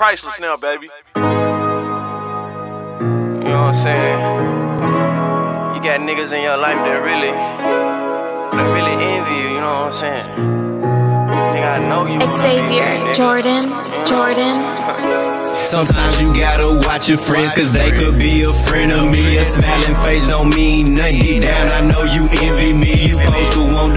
priceless now, baby. You know what I'm saying? You got niggas in your life that really, that really envy you, you know what I'm saying? Nigga, I know you. Xavier, Jordan, Jordan. Sometimes you gotta watch your friends, cause they could be a frenemy. A smiling face don't mean nothing. Deep down, I know you envy me. You supposed to want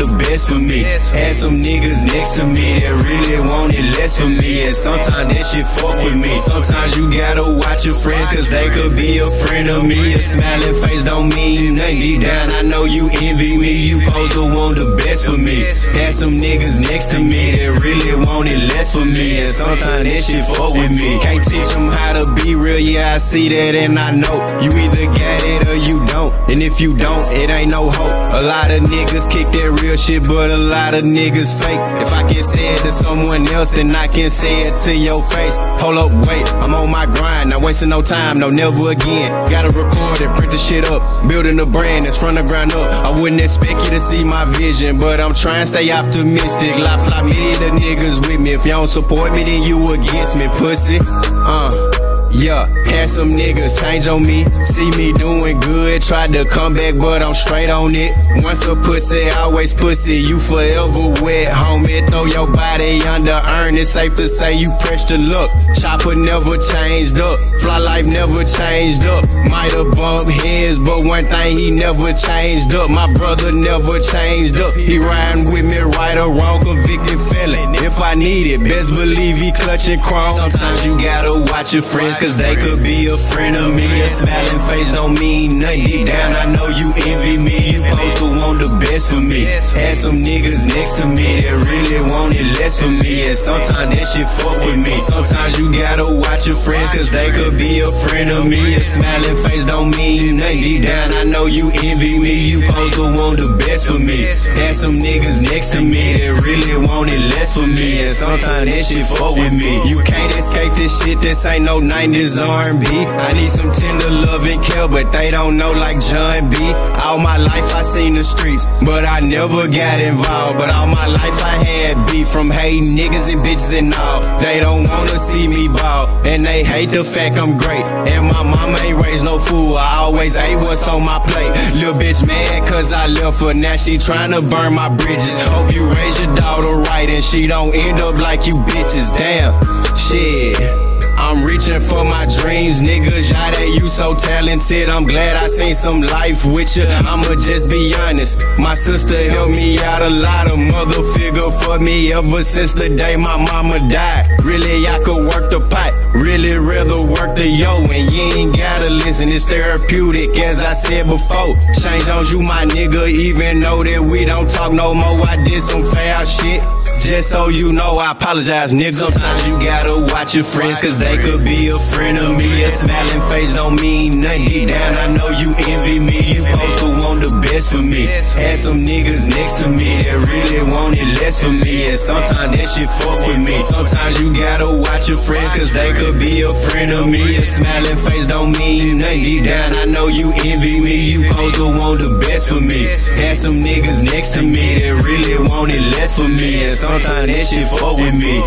the best for me. Had some niggas next to me that really wanted less for me. And sometimes that shit fuck with me. Sometimes you gotta watch your friends, cause they could be a frenemy. A smiling face don't mean nothing. Deep down, I know you envy me. You supposed to want the best for me. Had some niggas next to me that really wanted less for me. And sometimes that shit fuck with me. Can't teach them how to be real, yeah, I see that and I know. You either get it or you don't. And if you don't, it ain't no hope. A lot of niggas kick that real shit, but a lot of niggas fake. If I can say it to someone else, then I can say it to your face. Hold up, wait, I'm on my grind, not wasting no time, no never again. Gotta record and print the shit up, building a brand that's from the ground up. I wouldn't expect you to see my vision, but I'm trying to stay optimistic. Life fly me the niggas with me. If y'all don't support me, then you against me, pussy. Uh. Yeah, had some niggas change on me. See me doing good, tried to come back, but I'm straight on it. Once a pussy, always pussy. You forever wet, homie. Throw your body under earn. It's safe to say you pressed the look. Chopper never changed up. Fly life never changed up. Might have bumped heads, but one thing he never changed up. My brother never changed up. He riding with me right or wrong, convicted felon. If I need it, best believe he clutching chrome. Sometimes you gotta watch your friends cause they could be a frenemy. A smiling face don't mean nothing. Deep down, I know you envy me. You supposed to want the best for me. Had some niggas next to me that really wanted less for me. And sometimes that shit fuck with me. Sometimes you gotta watch your friends, cause they could be a frenemy. A smiling face don't mean nothing. Deep down, I know you envy me. You supposed to want the best for me. Had some niggas next to me that really wanted less for me. And sometimes that shit fuck with me. You can't escape this shit, this ain't no 90 is R&B. I need some tender love and care, but they don't know like Jon B. All my life I seen the streets, but I never got involved. But all my life I had beef from hating niggas and bitches and all. They don't wanna see me ball, and they hate the fact I'm great. And my mama ain't raised no fool, I always ate what's on my plate. Little bitch mad cause I left her, now she tryna burn my bridges. Hope you raise your daughter right and she don't end up like you bitches. Damn, shit. I'm reaching for my dreams, nigga. Jade, you so talented. I'm glad I seen some life with you. I'ma just be honest. My sister helped me out a lot. A mother figure for me ever since the day my mama died. Really, I could work the pot. Really, rather work the yo. And you ain't gotta listen. It's therapeutic, as I said before. Change on you, my nigga. Even though that we don't talk no more. I did some foul shit. Just so you know, I apologize, nigga. Sometimes you gotta watch your friends, cause they could be a frenemy. A smiling face don't mean nothing. Deep down, I know you envy me. You supposed to want the best for me. Had some niggas next to me that really wanted less for me. And sometimes that shit fuck with me. Sometimes you gotta watch your friends, cause they could be a frenemy. A smiling face don't mean nothing. Deep down, I know you envy me. You supposed to want the best for me. Had some niggas next to me that really wanted less for me. And sometimes that shit fuck with me.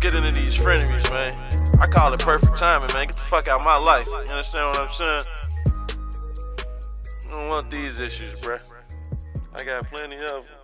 get into these frenemies, man. I call it perfect timing, man. Get the fuck out of my life. You understand what I'm saying? I don't want these issues, bruh. I got plenty of them.